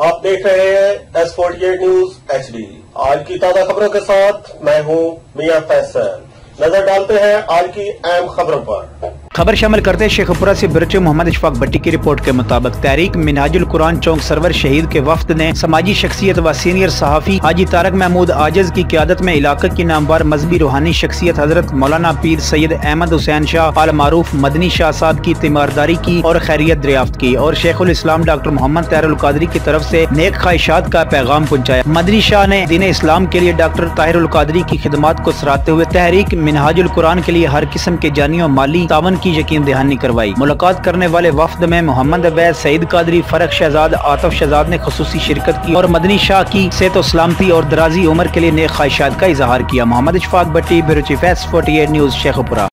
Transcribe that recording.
आप देख रहे हैं S forty eight news H D आज की ताज़ा खबरों के साथ मैं हूँ मियाँ फैसल। नज़र डालते हैं आज की अहम खबरों पर। खबर शामिल करते शेखपुरा से बरचे मोहम्मद इशफाक भट्टी की रिपोर्ट के मुताबिक, तहरीक मिनाजुल कुरान चौक सरवर शहीद के वफद ने समाजी शख्सियत व सीनियर सहाफ़ी हाजी तारक महमूद आजज की क्यादत में इलाके की नामवार मजहबी रूहानी शख्सियत हज़रत मौलाना पीर सैयद अहमद हुसैन शाह, आल मारूफ मदनी शाह साहब की तीमारदारी की और खैरियत दरियाफ्त की और शेखुल इस्लाम डॉक्टर मोहम्मद तहरुल्कादरी की तरफ़ से नेक ख्वाहिशात का पैगाम पहुँचाया। मदनी शाह ने दिन इस्लाम के लिए डॉक्टर ताहिरुल्कादरी की खिदमत को सराहते हुए तहरीक मिनहाजुल कुरान के लिए हर किस्म के जानी और माली, तावन की यकीन दहानी करवाई। मुलाकात करने वाले वफद में मोहम्मद अवैध सईद कादरी फरक शहजाद, आतफ शहजाद ने खसूसी शिरकत की और मदनी शाह की सेहत और सलामती और दराजी उम्र के लिए नए ख्वाहिशात का इजहार किया। Mohammad Ishfaq Bhatti bureau chief S forty eight news, Sheikhupura.